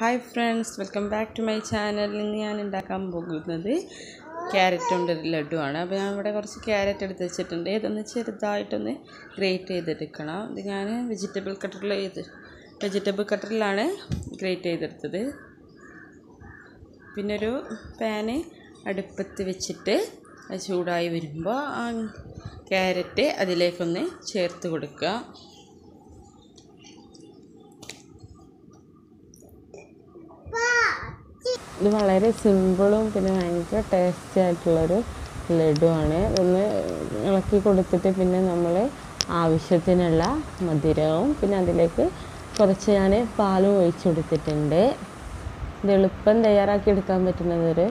Hi friends welcome back to my channel ഇന്ന് ഞാൻ ഉണ്ടാക്കാൻ പോകുന്നത് ക്യാരറ്റ് കൊണ്ടൊരു ലഡുവാണ്. അപ്പോൾ ഞാൻ ഇവിടെ കുറച്ച് ക്യാരറ്റ് എടുത്ത് വെച്ചിട്ടുണ്ട്. ഇതൊന്ന് ചെറുതായിട്ടൊന്ന് ഗ്രേറ്റ് ചെയ്തെടുക്കണം. ഇത് ഞാൻ വെജിറ്റബിൾ കട്ടറിൽ ചെയ്ത് വെജിറ്റബിൾ കട്ടറിലാണ് ഗ്രേറ്റ് ചെയ്തെടുത്തത്. പിന്നെ ഒരു പാന് അടുപ്പത്ത് വെച്ചിട്ട് ചൂടായി വരുമ്പോൾ ആ ക്യാരറ്റ് അതിലേക്കൊന്ന് ചേർത്ത് കൊടുക്കുക. ഇത് വളരെ സിമ്പിളും പിന്നെ ഭയങ്കര ടേസ്റ്റി ആയിട്ടുള്ളൊരു ലഡുവാണ്. ഒന്ന് ഇളക്കി കൊടുത്തിട്ട് പിന്നെ നമ്മൾ ആവശ്യത്തിനുള്ള മധുരവും പിന്നെ അതിലേക്ക് കുറച്ച് ഞാൻ പാലും ഒഴിച്ച് കൊടുത്തിട്ടുണ്ട്. ഇത് എളുപ്പം തയ്യാറാക്കി എടുക്കാൻ പറ്റുന്നതൊരു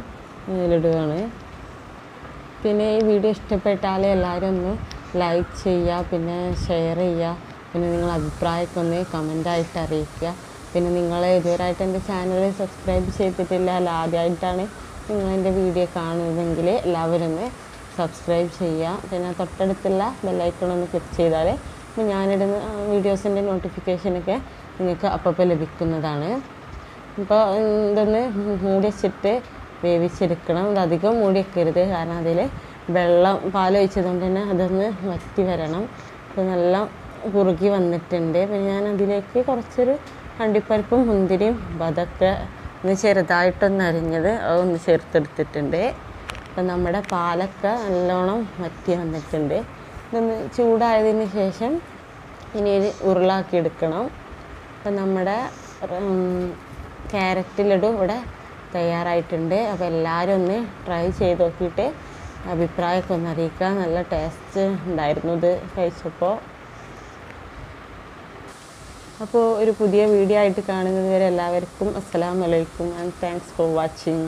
ലഡുവാണ്. പിന്നെ ഈ വീഡിയോ ഇഷ്ടപ്പെട്ടാൽ എല്ലാവരും ഒന്ന് ലൈക്ക് ചെയ്യുക പിന്നെ ഷെയർ ചെയ്യുക പിന്നെ നിങ്ങളുടെ അഭിപ്രായമൊക്കെ ഒന്ന് കമന്റായിട്ട് അറിയിക്കുക. പിന്നെ നിങ്ങൾ ഇതുവരെയായിട്ട് എന്റെ ചാനൽ സബ്സ്ക്രൈബ് ചെയ്തിട്ടില്ല അല്ല ആദ്യമായിട്ടാണ് നിങ്ങൾ എന്റെ വീഡിയോ കാണുന്നതെങ്കിൽ എല്ലാവരും ഒന്ന് സബ്സ്ക്രൈബ് ചെയ്യുക. പിന്നെ തൊട്ടടുത്തുള്ള ബെല്ലൈക്കൺ ഒന്ന് ക്ലിക്ക് ചെയ്താൽ ഞാനിടുന്ന വീഡിയോസിന്റെ നോട്ടിഫിക്കേഷനൊക്കെ നിങ്ങൾക്ക് അപ്പപ്പോൾ ലഭിക്കുന്നതാണ്. ഇപ്പോൾ ഇതൊന്ന് മൂടി വെച്ചിട്ട് വേവിച്ചെടുക്കണം. ഇത് അധികം മൂടി വെക്കരുത്. കാരണം അതിൽ വെള്ളം പാൽ ഒഴിച്ചതുകൊണ്ട് തന്നെ അതൊന്ന് വറ്റി വരണം. അപ്പോൾ നല്ല കുറുകി വന്നിട്ടുണ്ട്. പിന്നെ ഞാൻ അതിലേക്ക് കുറച്ചൊരു അണ്ടിപ്പരിപ്പും മുന്തിരിയും അതൊക്കെ ഒന്ന് ചെറുതായിട്ടൊന്ന് അരിഞ്ഞത് അതൊന്ന് ചേർത്തെടുത്തിട്ടുണ്ട്. അപ്പം നമ്മുടെ പാലൊക്കെ നല്ലോണം വറ്റി വന്നിട്ടുണ്ട്. ഇതൊന്ന് ചൂടായതിന് ശേഷം ഇനി ഇത് ഉരുളാക്കി എടുക്കണം. അപ്പം നമ്മുടെ ക്യാരറ്റ് ലഡു ഇവിടെ തയ്യാറായിട്ടുണ്ട്. അപ്പോൾ എല്ലാവരും ഒന്ന് ട്രൈ ചെയ്ത് നോക്കിയിട്ട് അഭിപ്രായമൊക്കെ ഒന്ന് അറിയിക്കുക. നല്ല ടേസ്റ്റ് ഉണ്ടായിരുന്നു ഇത് കഴിച്ചപ്പോൾ. അപ്പോൾ ഒരു പുതിയ വീഡിയോ ആയിട്ട് കാണുന്നതുവരെ എല്ലാവർക്കും അസ്സലാമലൈക്കും ആൻഡ് താങ്ക്സ് ഫോർ വാച്ചിങ്